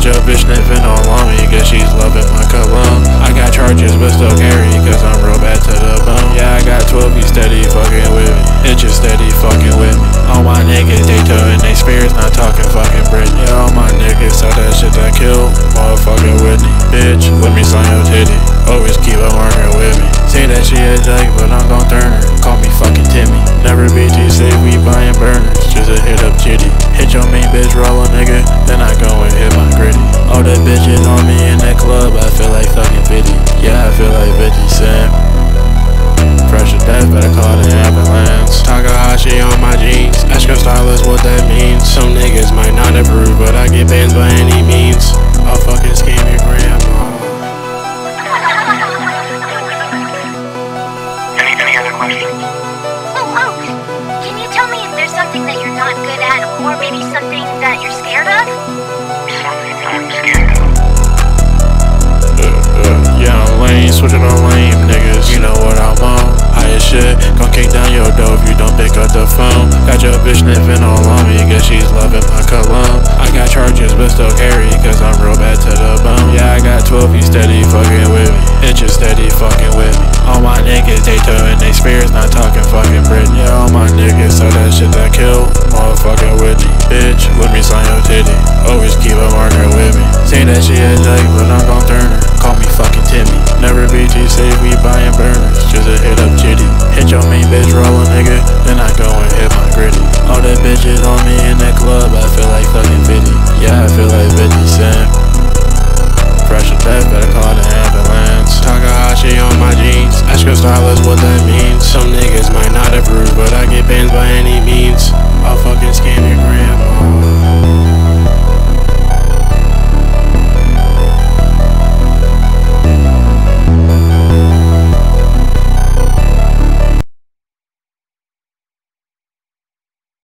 Got your bitch sniffing all on me, guess she's loving my cologne. I got charges, but still carry, cause I'm real bad to the bone. Yeah, I got 12, he steady fucking with me. It just steady fucking with me. All my niggas, they towing they spirits, not talking fucking Britney. Yeah, all my niggas saw that shit that killed motherfucking Whitney. Bitch, let me sign your titty. Always keep a marker with me. Say that she a jug, but I'm gon' turn her. Call me fucking Timmy. Never safe, we buying burners. Just a hit up jitty. Hit your main bitch, roll All the bitches on me in that club, I feel like fucking 50. Yeah, I feel like 50 Cent. Fresh to death, better call the ambulance. Takahashi on my jeans. Ask your stylist what that means. Some niggas might not approve, but I get bands by any means. I'll fucking scam your grandma. Any, any other questions? Oh, oh, can you tell me if there's something that you're not good at, or maybe something that you're scared of? Switching on lame niggas. You know what I'm on. High as shit, gon' kick down your door if you don't pick up the phone. Got your bitch sniffing all on me, guess she's loving my cologne. I got charges, but still carry, cause I'm real bad to the bone. Yeah, I got 12, he steady fucking with me. It roll a nigga. Then I go and hit my gritty. All the bitches on me in that club, I feel like fucking 50. Yeah, I feel like 50 Cent. Fresh to death, better call the ambulance. Takahashi on my jeans. Ask your stylist what that means.